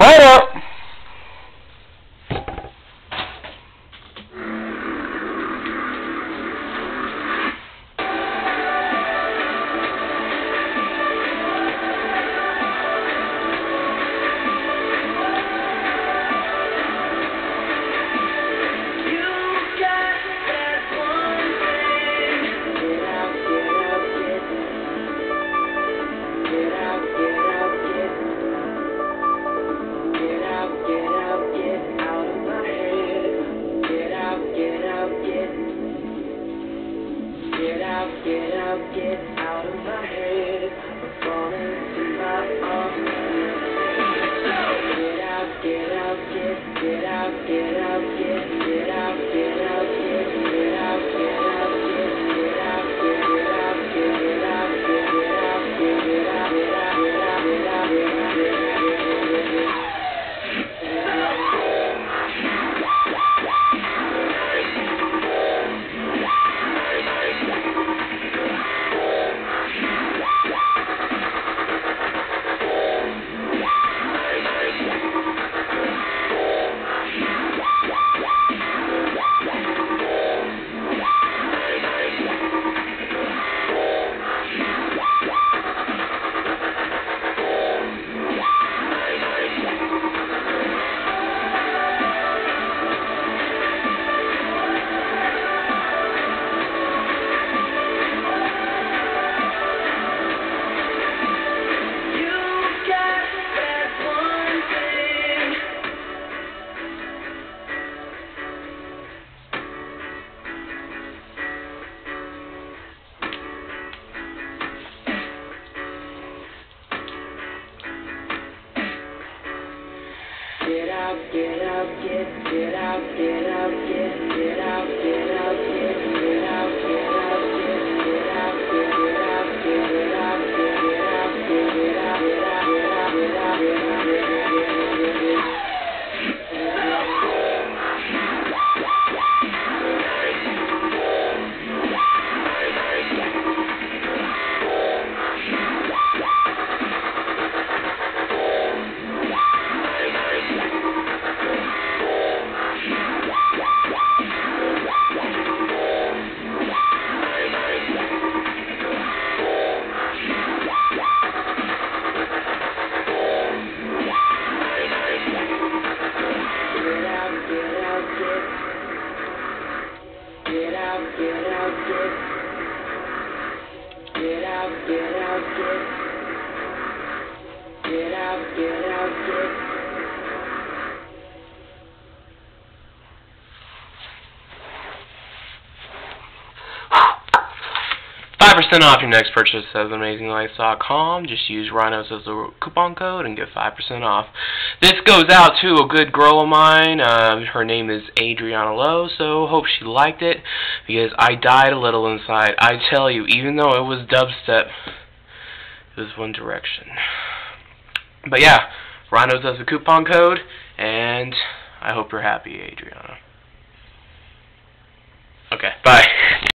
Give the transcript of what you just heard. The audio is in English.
Later. Get out, get out of my head. I'm falling to my arms. Get out, get out, get, get out, get out, get get out, Get out, get out, get, get out, get out, get, get out, get out, Get out, get out, get. Get out, get out, get. Get out, get out, 5% off your next purchase at EmazingLights.com. Just use Rhinos as a coupon code and get 5% off. This goes out to a good girl of mine. Uh, her name is Adrianna Lowe, so hope she liked it because I died a little inside. I tell you, even though it was dubstep, it was One Direction. But yeah, Rhinos as a coupon code, and I hope you're happy, Adrianna. Okay, bye.